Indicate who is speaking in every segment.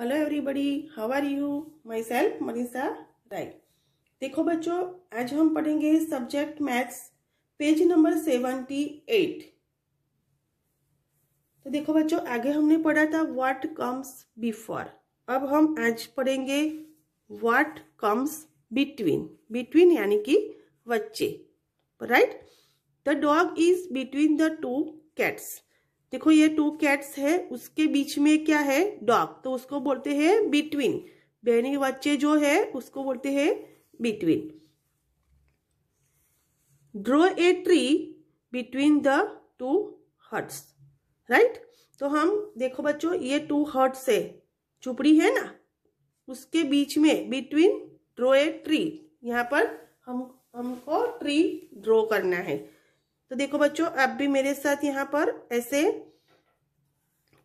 Speaker 1: Hello everybody how are you my self Manisha Rai देखो बच्चों, आज हम पढ़ेंगे subject maths page number seventy eight तो देखो बच्चों, आगे हमने पढ़ा था व्हाट कम्स बिफोर अब हम आज पढ़ेंगे व्हाट कम्स बिटवीन बिटवीन यानी कि बच्चे. Right the dog is between the two cats देखो ये टू कैट्स है, उसके बीच में क्या है? डॉग तो उसको बोलते हैं बिटवीन बहनी बच्चे जो है, उसको बोलते हैं between draw a tree between the two hearts right तो हम, देखो बच्चों, ये टू हर्ट्स है. चुपड़ी है ना? उसके बीच में बिटवीन ड्रॉ ए ट्री यहाँ पर हम, हमको ट्री ड्रॉ करना है. तो देखो बच्चों आप भी मेरे साथ यहाँ पर ऐसे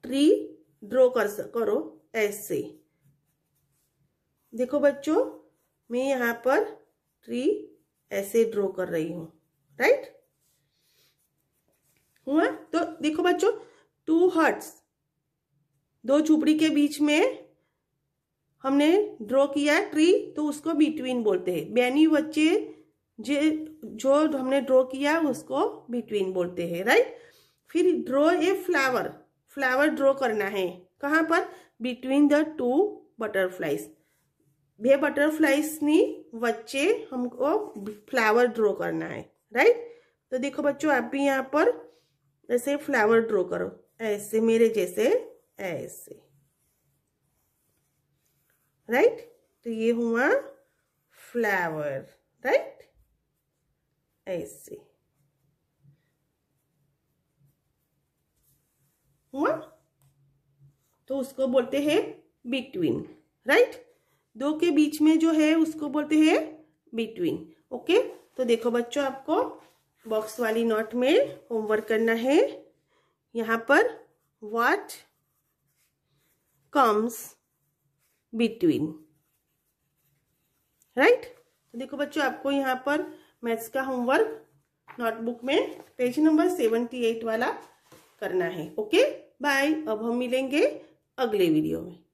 Speaker 1: ट्री ड्रॉ कर करो, ऐसे। देखो बच्चों, मैं यहाँ पर ट्री ऐसे ड्रॉ कर रही हूँ राइट हुआ? तो देखो बच्चों टू हर्ट्स दो झुपड़ी के बीच में हमने ड्रॉ किया ट्री तो उसको बिटवीन बोलते हैं। बैनी बच्चे जे, जो हमने ड्रॉ किया उसको बिटवीन बोलते हैं राइट फिर draw a flower flower draw करना है। कहाँ पर? बिटवीन द टू बटरफ्लाइज बे बटरफ्लाइज ने बच्चे हमको फ्लावर ड्रॉ करना है राइट तो देखो बच्चों, आप भी यहाँ पर ऐसे फ्लावर ड्रॉ करो। ऐसे, मेरे जैसे, ऐसे। राइट तो ये हुआ फ्लावर राइट ऐसे हुआ तो उसको बोलते हैं बिटवीन राइट दो के बीच में जो है उसको बोलते हैं बिटवीन ओके तो देखो बच्चों आपको बॉक्स वाली नोट में होमवर्क करना है। यहाँ पर व्हाट कम्स बिटवीन राइट तो देखो बच्चों आपको यहाँ पर मैथ्स का होमवर्क नोटबुक में पेज नंबर सेवेंटी एट वाला करना है। ओके बाय अब हम मिलेंगे अगले वीडियो में।